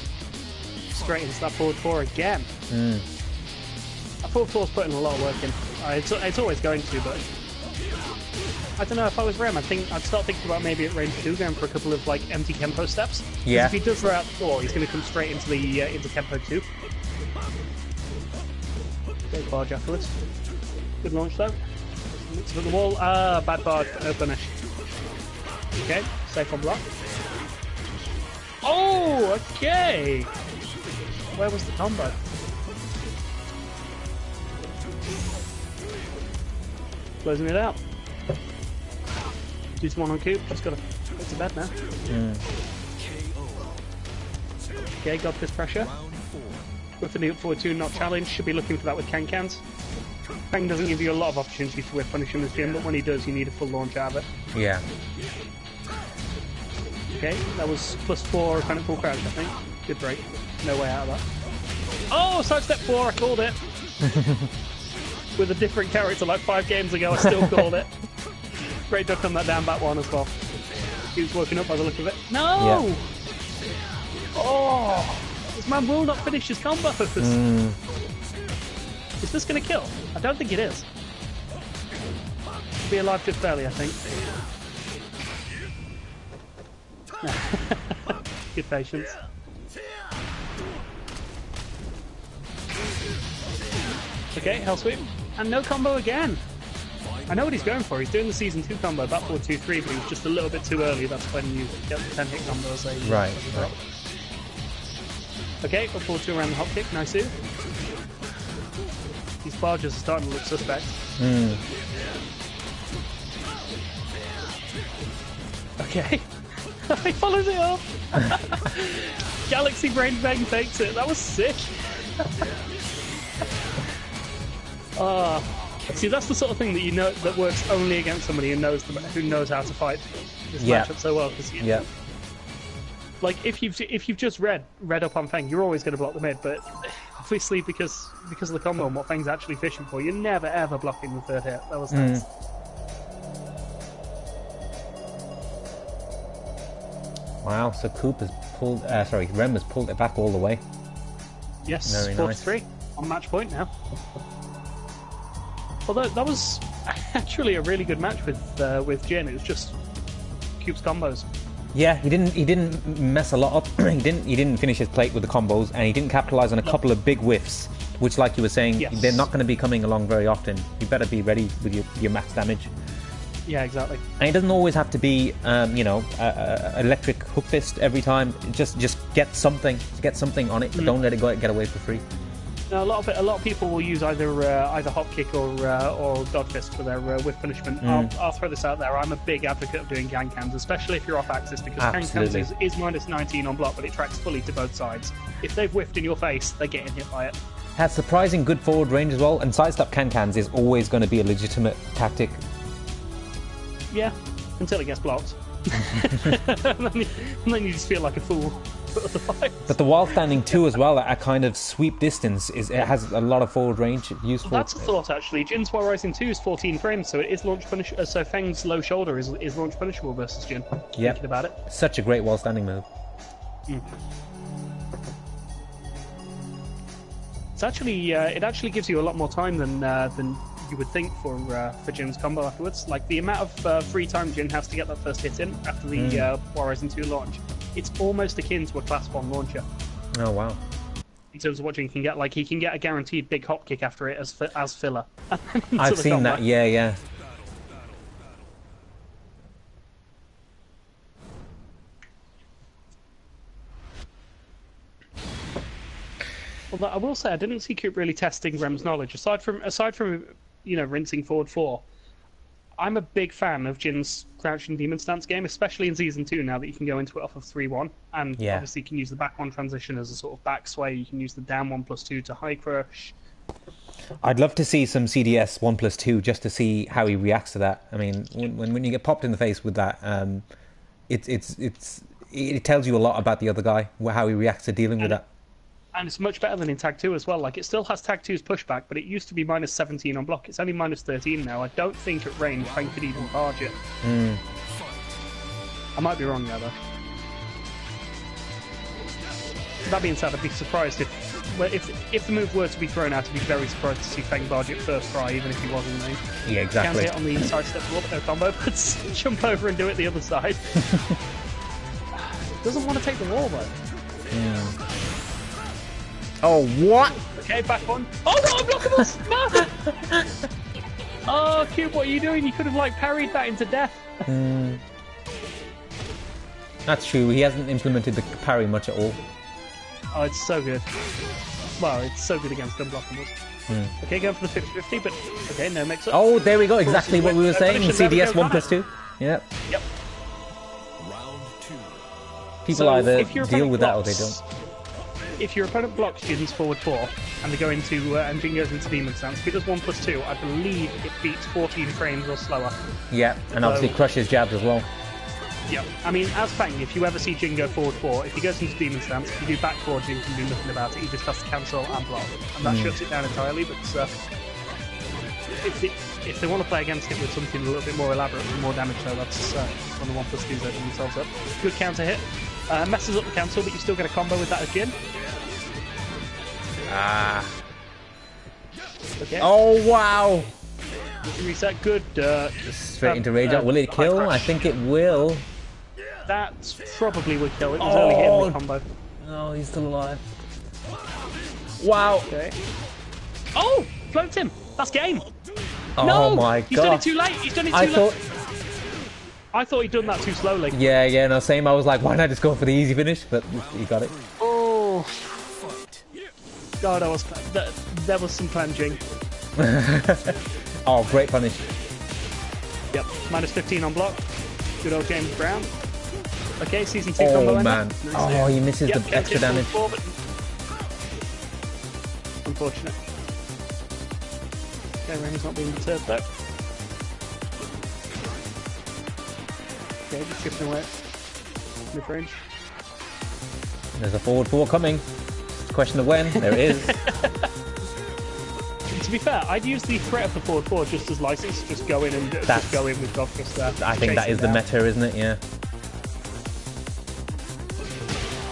straight into that forward four again. Hmm. That forward four's putting a lot of work in. Uh, it's, it's always going to, but I don't know if I was Rem. I think I'd start thinking about maybe at range two going for a couple of like empty tempo steps. Yeah. If he does throw out the four, he's going to come straight into the uh, into tempo two. Great barge afterwards. Good launch though. Looks at the wall. Ah, bad barge, but no punish. Okay, safe on block. Oh, okay. Where was the combo? Closing it out. Two to one on Coop. Just gotta put to bed now. Mm. Okay, got this pressure. With the up forward two, not challenged. Should be looking for that with can cans. Fang doesn't give you a lot of opportunity to whiff punish in this gym, but when he does, you need a full launch out of it. Yeah. Okay, that was plus four, kind of full crouch, I think. Good break. No way out of that. Oh, sidestep four, I called it. [laughs] With a different character like five games ago, I still [laughs] called it. Great duck on that down back one as well. He was woken up by the look of it. No! Yeah. Oh! This man will not finish his combos. Mm. Is this going to kill? I don't think it is. Be alive just barely, I think. [laughs] Good patience. Okay, hell sweep. And no combo again. I know what he's going for. He's doing the season 2 combo, about 4 2 3, but he was just a little bit too early. That's when you get the 10 hit combo a Right, a. Okay, up 4 2 around the hop kick. Nice too. These barges are starting to look suspect. Hmm. Okay. [laughs] he follows it up. [laughs] Galaxy Brain Bang takes it. That was sick. Ah, see, that's the sort of thing that you know that works only against somebody who knows the, who knows how to fight this Yeah. matchup so well. Because Yeah. like if you've if you've just read read up on Fang, you're always going to block the mid. But obviously, because because of the combo and what Fang's actually fishing for, you're never ever blocking the third hit. That was nice. Wow. So Coop has pulled. Uh, sorry, Rem has pulled it back all the way. Yes, Very four nice. on match point now. Although that was [laughs] actually a really good match with uh, with Jin. It was just Cube's combos. Yeah, he didn't. He didn't mess a lot up. [clears throat] he didn't. He didn't finish his plate with the combos, and he didn't capitalize on a couple of big whiffs, which, like you were saying, Yes. they're not going to be coming along very often. You better be ready with your, your max damage. Yeah, exactly. And it doesn't always have to be, um, you know, a, a electric hook fist every time. Just just get something, get something on it, but don't let it go get away for free. Now, a lot of it, a lot of people will use either uh, either hop kick or uh, or dodge fist for their uh, whiff punishment. I'll, I'll throw this out there. I'm a big advocate of doing gang cams, especially if you're off axis, because gang cams Absolutely. is, is minus 19 on block, but it tracks fully to both sides. If they've whiffed in your face, they're getting hit by it. Has surprising good forward range as well, and sidestep can cans is always going to be a legitimate tactic. Yeah, until it gets blocked. and, [laughs] [laughs] then you, and then you just feel like a fool. [laughs] But the wall standing too as well at a kind of sweep distance is it has a lot of forward range useful. That's a thought actually. Jin's While Rising 2 is 14 frames, so it is launch punish. Uh, so Feng's low shoulder is, is launch punishable versus Jin. Yep. Thinking about it. Such a great wall standing move. It's actually uh, it actually gives you a lot more time than uh, than you would think for uh, for Jin's combo afterwards. Like the amount of uh, free time Jin has to get that first hit in after the uh, While Rising 2 launch, it's almost akin to a class one launcher Oh wow. in terms of what Jin can get. Like he can get a guaranteed big hop kick after it as fi- as filler. [laughs] I've seen combo. that. Yeah, yeah. Although I will say I didn't see Coop really testing Rem's knowledge aside from aside from you know rinsing forward four. I'm a big fan of Jin's crouching demon stance game, especially in season two. Now that you can go into it off of three one, and Yeah. obviously you can use the back one transition as a sort of back sway. You can use the down one plus two to high crush. I'd love to see some CDS one plus two just to see how he reacts to that. I mean, when when, when you get popped in the face with that, um, it's it's it's it tells you a lot about the other guy, how he reacts to dealing with that. And it's much better than in Tag 2 as well. Like, it still has Tag 2's pushback, but it used to be minus 17 on block. It's only minus 13 now. I don't think at range Fang could even barge it. Hmm. I might be wrong there, though. that being said, I'd be surprised if, well, if if the move were to be thrown out, I'd be very surprised to see Feng barge it first try, even if he wasn't main. Yeah, exactly. hit on the inside step no combo, [laughs] but jump over and do it the other side. [laughs] Doesn't want to take the wall though. Oh, what? Okay, back on. Oh no, unblockables! No! oh, Cube, what are you doing? You could have like parried that into death. Hmm. That's true. He hasn't implemented the parry much at all. Oh, it's so good. Well, it's so good against unblockables. Hmm. Okay, going for the 50-50, but okay, no mix up. Oh, there we go. Exactly what we were saying. Finish it, there we CDS one got plus it. two. Yeah. Yep. Round two. People So, either deal opponent with that or they don't. If your opponent blocks Jin's forward four, and they go into uh, and Jin goes into demon stance, if it does one plus two, I believe it beats 14 frames or slower. Yeah, and obviously crushes jabs as well. Yep. I mean, as Fang, if you ever see Jin go forward four, if he goes into demon stance, if you do back four, Jin can do nothing about it. He just has to cancel and block, and that shuts it down entirely. But uh, if, it, if they want to play against it with something a little bit more elaborate and more damage, though, that's uh, when the one plus twos open themselves up. Good counter hit. Uh, messes up the cancel, but you still get a combo with that as Jin. Ah. Okay. Oh wow! Reset. Good. Uh, Straight Um, into rage uh. Will it kill? I think it will. that probably would kill. It was early Oh. the combo. Oh, he's still alive. Wow! Okay. Oh, floats him. That's game. Oh no, my god. he's done it too late. He's done it too I late. thought. I thought he'd done that too slowly. Yeah, yeah, no, same. I was like, why not just go for the easy finish? But he got it. Oh. God, I was there, there was some cleansing. [laughs] Oh, great punish. Yep, minus 15 on block. Good old James Brown. Okay, season two oh, combo Oh ender. man! Nice. Oh, he misses Yep, the extra damage. four, but- Unfortunate. Okay, Remy's not being deterred though. Okay, just shifting away. Mid range. There's a forward four coming. Question of when. There it is. [laughs] To be fair, I'd use the threat of the forward four just as license. Just go in and just go in with Godfist there. I think that is the meta, isn't it? Yeah.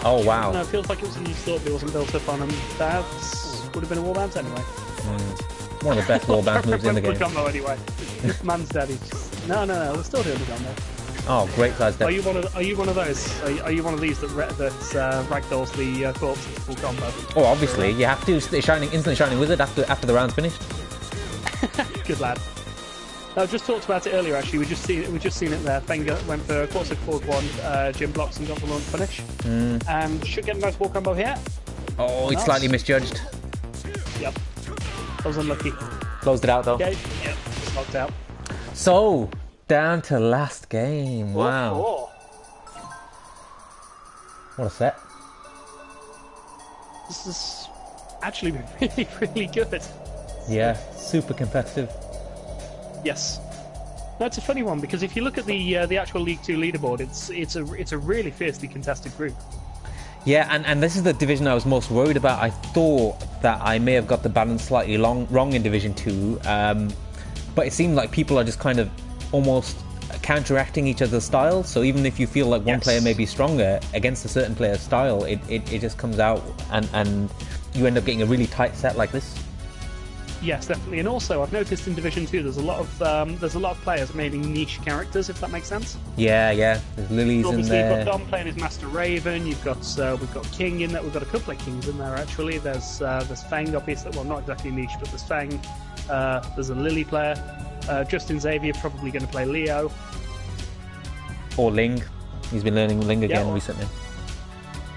Oh wow! No, it feels like it was a new thought that wasn't built up on um, him. That would have been a wall bounce anyway. Hmm. One of the best wall bounce [laughs] moves in the game. combo anyway. Man's. He's. No, no, no. We're still doing the combo. Oh, great side Are you one of Are you one of those? Are you, are you one of these that re- that uh, ragdolls the uh, corpse full combo? Oh, obviously, you have to. Shining, instant shining wizard after after the round's finished. [laughs] Good lad. I just talked about it earlier. Actually, we just seen it we just seen it there. Fenger went for quarter forward one. Uh, Jin blocks and got the launch finish. And should get a nice wall combo here. Oh, it's slightly misjudged. Yep. I was unlucky. Closed it out though. Okay. Yep. Just knocked out. So down to last game. Wow, Oh, what a set. this is actually been [laughs] really, really good. Yeah, super competitive. Yes. That's a funny one because if you look at the uh, the actual League Two leaderboard, it's it's a it's a really fiercely contested group. Yeah, and, and this is the division I was most worried about. I thought that I may have got the balance slightly long, wrong in Division 2, um, but it seemed like people are just kind of almost counteracting each other's style. So even if you feel like one Yes. player may be stronger against a certain player's style, it, it, it just comes out and, and you end up getting a really tight set like this. Yes, definitely. And also, I've noticed in Division Two, there's a lot of um, there's a lot of players making niche characters, if that makes sense. Yeah, yeah. There's lilies in Obviously, you've got Dom playing as Master Raven. You've got uh, we've got King in there. We've got a couple of Kings in there actually. There's uh, there's Fang, obviously. Well, not exactly niche, but there's Fang. Uh, there's a Lily player. Uh, Justin Xavier probably going to play Leo. Or Ling. He's been learning Ling again well- recently.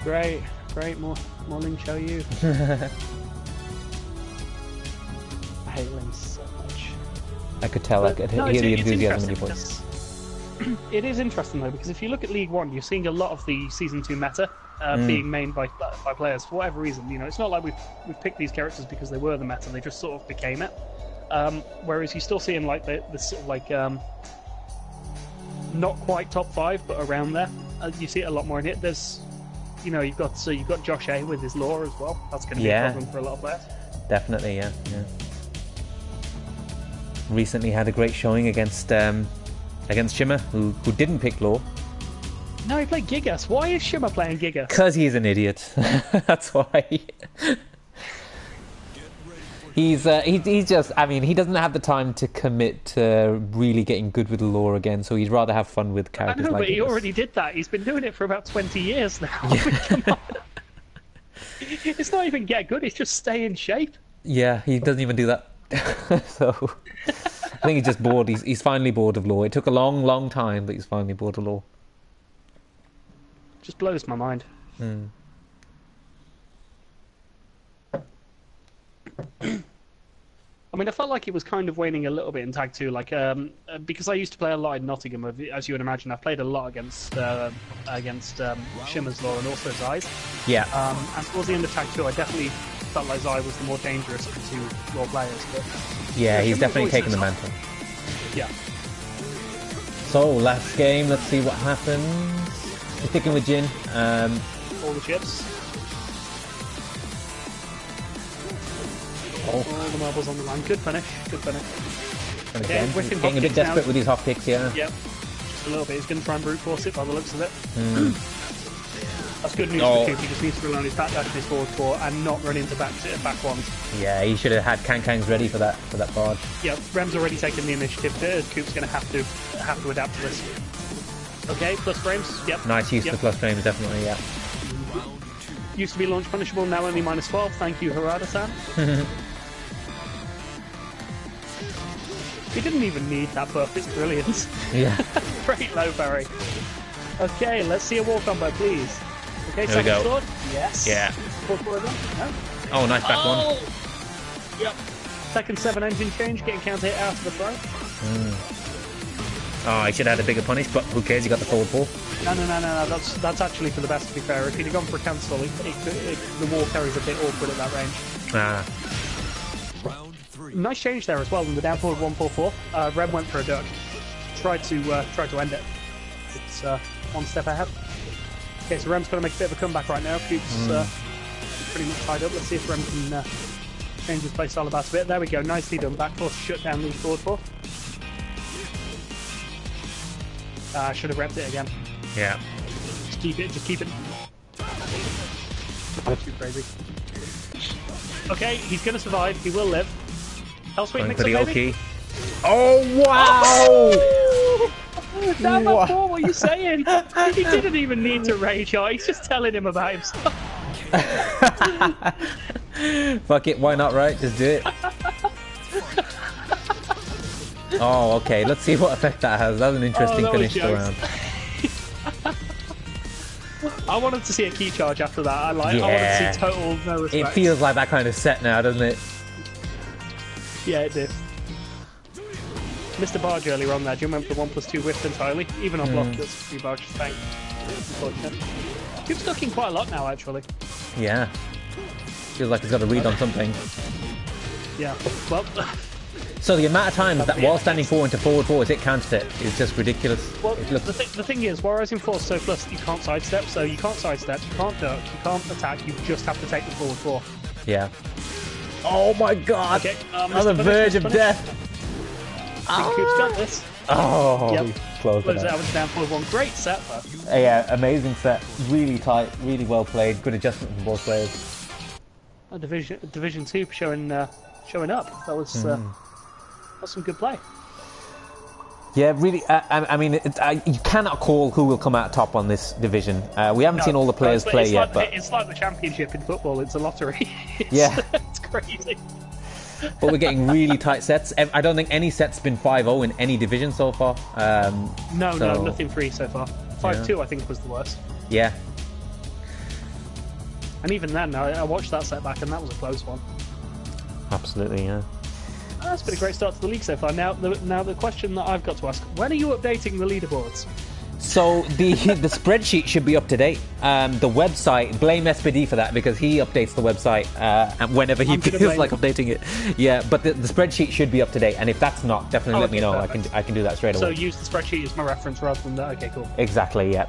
Great, great. More more Ling Xiaoyu. [laughs] I hate Ling so much. I could tell, I could no, hear the enthusiasm in your voice. [clears throat] It is interesting though because if you look at League One, you're seeing a lot of the season two meta uh, Mm. being made by by players for whatever reason. You know, it's not like we've we've picked these characters because they were the meta; they just sort of became it. Um, whereas you still see in like the, the sort of like um, not quite top five, but around there, uh, you see it a lot more in it. There's, you know, you've got so you've got Josh A with his Law as well. That's going to be Yeah. a problem for a lot of players. Definitely, yeah, yeah. Recently had a great showing against um, against Shimmer, who who didn't pick Law. No, he played Gigas. Why is Shimmer playing Giga? Because he's an idiot. [laughs] That's why. He's uh, he, he's just I mean he doesn't have the time to commit to really getting good with the Law again so he'd rather have fun with characters. I know, like but he this. already did that. He's been doing it for about 20 years now. [laughs] I mean, [laughs] come on. It's not even get good, it's just stay in shape. Yeah, he doesn't even do that. [laughs] so I think he's just bored. He's he's finally bored of law. It took a long, long time, but he's finally bored of law. Just blows my mind. I mean, I felt like it was kind of waning a little bit in Tag 2, like, um, uh, because I used to play a lot in Nottingham, as you would imagine, I've played a lot against uh, against um, Shimmer's Law and also Zai's. Yeah, Um, and towards the end of Tag 2, I definitely felt like Zai was the more dangerous of the two Law players, but yeah, he's definitely taken the mantle. yeah. So last game, let's see what happens. We're sticking with Jin. Um, All the chips, oh, all the marbles on the line. Good finish, good finish. and again, getting a bit kicks now. desperate with these hop kicks. Yeah, Yep, just a little bit. He's going to try and brute force it by the looks of it. That's good news Oh. for Coop. He just needs to rely on his back dash and his forward four and not run into back back ones. yeah. He should have had Kankangs ready for that for that barge. Yeah, Rem's already taken the initiative. Uh, Coop's going to have to have to adapt to this. Okay, plus frames. Yep. Nice use Yep. of the plus frames, definitely. Yeah. Used to be launch punishable, now only minus 12. Thank you, Harada-san. [laughs] he didn't even need that buff. It's brilliant. Yeah. [laughs] Great low parry. Okay, let's see a wall combo, please. Okay, There second go. sword. Yes. Yeah. No. Oh, nice back one. Oh! Yep. Second seven engine change, getting counter hit out of the throw. Oh, he should have had a bigger punish, but who cares? He got the forward pull. No, no, no, no, no. That's that's actually for the best. To be fair, if he'd have gone for a cancel, it, it, it, the wall carries a bit awkward at that range. Ah. Nice change there as well. In the down forward one four four, uh, Red went for a duck. Tried to uh, tried to end it. It's uh, one step ahead. Okay, so Rem's going to make a bit of a comeback right now. Coop's uh, pretty much tied up. Let's see if Rem can uh, change his playstyle about a bit. There we go. Nicely done. Back force shut down the forward four. Uh, should have repped it again. yeah. Just keep it, just keep it. Not too crazy. Okay, he's gonna survive. He will live. Oh, Hellsweep Going mix for the baby. Oki. Oh, wow! Oh! [laughs] Damn What? what? what are you saying? [laughs] he didn't even need to rage out. He's just telling him about himself. [laughs] Fuck it, why not, right? Just do it. Oh, okay. Let's see what effect that has. That's an interesting Oh, that finish to the round. I wanted to see a ki charge after that. I like. I wanted Yeah. to see total no respect. It feels like that kind of set now, doesn't it? Yeah, it did. Mr. Barge earlier on there. Do you remember the one plus two whiffed entirely? Even on Hmm. block, it's three Barge tank. Unfortunate. Keeps ducking quite a lot now, actually. Yeah. Feels like he's got a read on something. Yeah. Well, So the amount of times that while standing forward into forward four, it counts it is just ridiculous. well It looks- the, th- the thing is, Warriors in Force so plus you can't sidestep, so you can't sidestep, you can't duck, you can't attack, you just have to take the forward four. yeah. Oh my god! Okay, um, On the verge of death. I think Coop's got this. Oh, Yep. close it enough. out down for one. Great set though. Uh, yeah, amazing set. Really tight, really well played. Good adjustment from both players. Division Division Two showing uh, showing up. That was uh, Hmm. that's some good play. Yeah, really. Uh, I, I mean, it, I, you cannot call who will come out top on this division. Uh, we haven't seen all the players play it's yet, but it's like the championship in football. It's a lottery. [laughs] It's- Yeah. [laughs] it's crazy. but we're getting really [laughs] tight sets. I don't think any set's been 5-0 in any division so far. Um, No, So- no, nothing free so far. Five two, I think, was the worst. yeah, And even then, I, I watched that set back, and that was a close one. absolutely. Yeah. That's been a great start to the league so far. Now, the, now the question that I've got to ask: When are you updating the leaderboards? So the [laughs] the spreadsheet should be up to date. Um, the website, blame SPD for that because he updates the website uh, and whenever he feels like him. updating it. Yeah, but the, the spreadsheet should be up to date, and if that's not, definitely Oh, let me okay, know. I can I can do that straight So away. So use the spreadsheet as my reference rather than that. Okay, cool, Exactly. Yeah.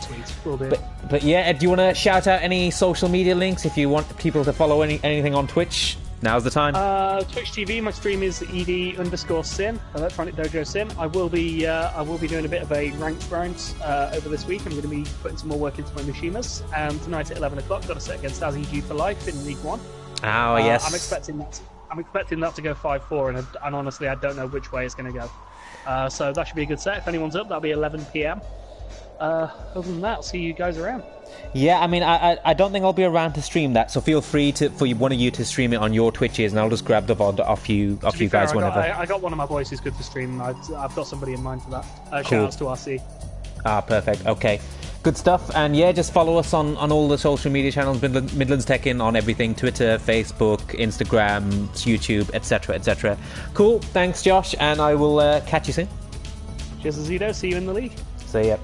sweet, we'll do. But but yeah, Ed, do you want to shout out any social media links if you want people to follow any anything on Twitch? Now's the time. Uh, Twitch TV. My stream is ed underscore sim electronic dojo sim. I will be uh, I will be doing a bit of a ranked grind uh, over this week. I'm going to be putting some more work into my Mishimas. And tonight at 11 o'clock, got a set against AZG for life in League One. oh yes. I'm expecting that. I'm expecting that to go five four, and, and honestly, I don't know which way it's going to go. Uh, so that should be a good set. If anyone's up, that'll be 11 p.m. Uh, other than that, I'll see you guys around. Yeah, I mean, I, I I don't think I'll be around to stream that, so feel free to for one of you to stream it on your Twitches, and I'll just grab the VOD off you off you fair, guys I got, whenever. I, I got one of my boys who's good for streaming. I've, I've got somebody in mind for that. Uh, Cool. Shout outs to RC. Ah, perfect. Okay, good stuff. And yeah, just follow us on on all the social media channels, Midland, Midlands Tekken on everything: Twitter, Facebook, Instagram, YouTube, etc., etc. Cool. Thanks, Josh, and I will uh, catch you soon. Cheers, Azido. See you in the league. See ya.